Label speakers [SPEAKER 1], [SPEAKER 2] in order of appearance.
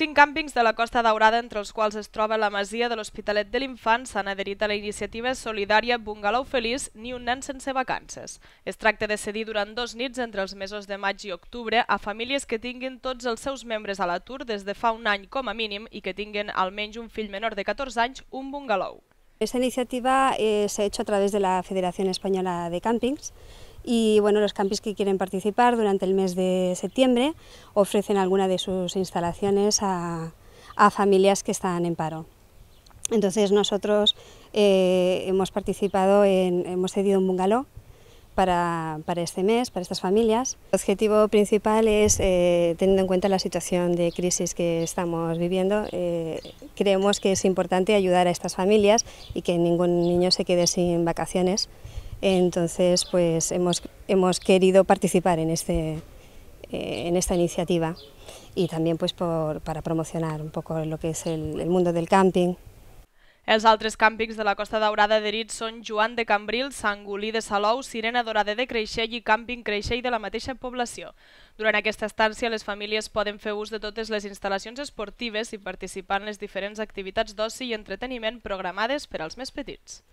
[SPEAKER 1] Cinc càmpings de la Costa Daurada, entre els quals es troba la masia de l'Hospitalet de l'Infant, s'han adherit a la iniciativa solidària Bungalou Feliç Ni un nen sense vacances. Es tracta de cedir durant dos nits entre els mesos de maig i octubre a famílies que tinguin tots els seus membres a l'atur des de fa un any com a mínim i que tinguin almenys un fill menor de 14 anys, un bungalou.
[SPEAKER 2] Esta iniciativa eh, se ha hecho a través de la Federación Española de Campings y bueno, los campings que quieren participar durante el mes de septiembre ofrecen alguna de sus instalaciones a, a familias que están en paro. Entonces nosotros eh, hemos participado, en, hemos cedido un bungalow para, para, este mes, para estas familias. El objetivo principal es, eh, teniendo en cuenta la situación de crisis que estamos viviendo, eh, creemos que es importante ayudar a estas familias y que ningún niño se quede sin vacaciones. Entonces, pues hemos, hemos querido participar en, este, eh, en esta iniciativa y también pues por, para promocionar un poco lo que es el, el mundo del camping.
[SPEAKER 1] Els altres càmpings de la Costa Daurada adherits són Joan de Cambril, Sant Gulí de Salou, Sirena Dorada de Creixell i Càmping Creixell de la mateixa població. Durant aquesta estància, les famílies poden fer ús de totes les instal·lacions esportives i participar en les diferents activitats d'oci i entreteniment programades per als més petits.